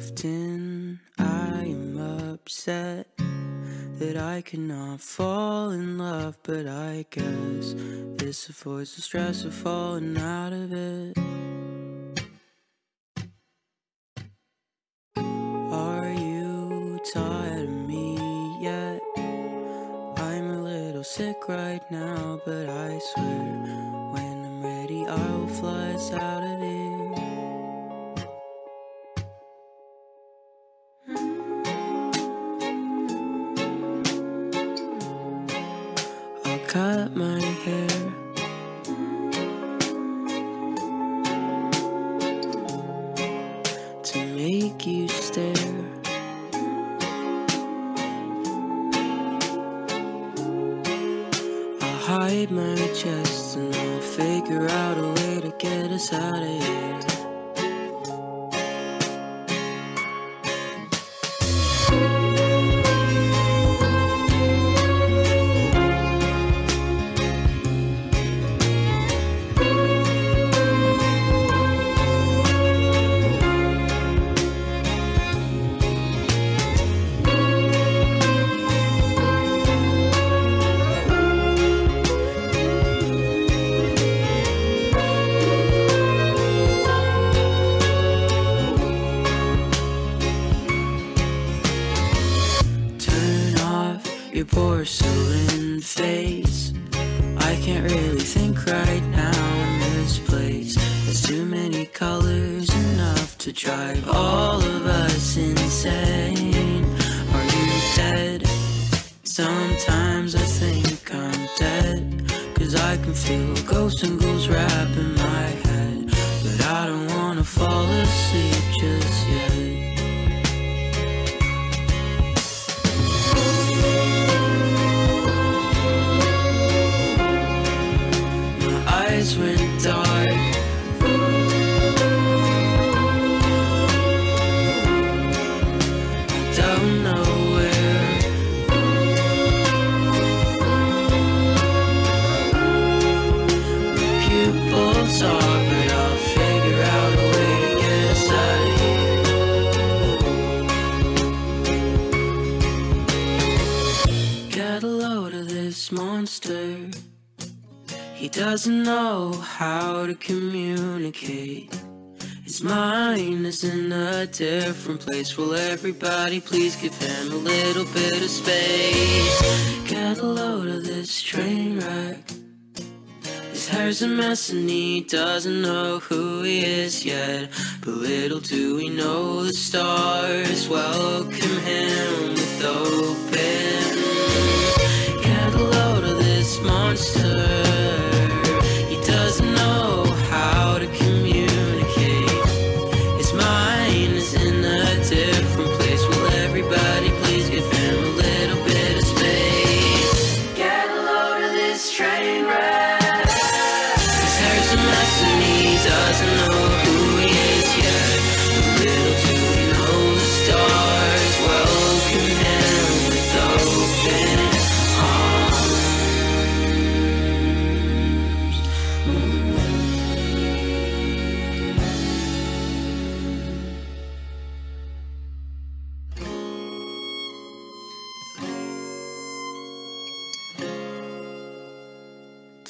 often I am upset that I cannot fall in love, but I guess this avoids the stress of falling out of it. Are you tired of me yet? I'm a little sick right now, but I swear when I'm ready, I will fly us out of here. Cut my hair. To make you stare. I'll hide my chest and I'll figure out a way to get us out of here. Your porcelain face. I can't really think right now in this place. There's too many colors, enough to drive all of us insane. Are you dead? Sometimes I think I'm dead. Cause I can feel ghosts and ghouls wrap monster. He doesn't know how to communicate. His mind is in a different place. Will everybody please give him a little bit of space? Get a load of this train wreck. His hair's a mess and he doesn't know who he is yet. But little do we know the stars welcome him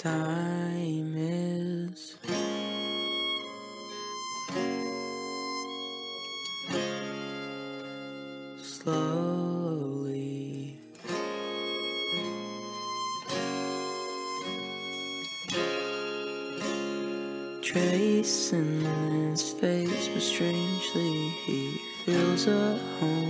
Time is slowly tracing his face, but strangely he feels at home.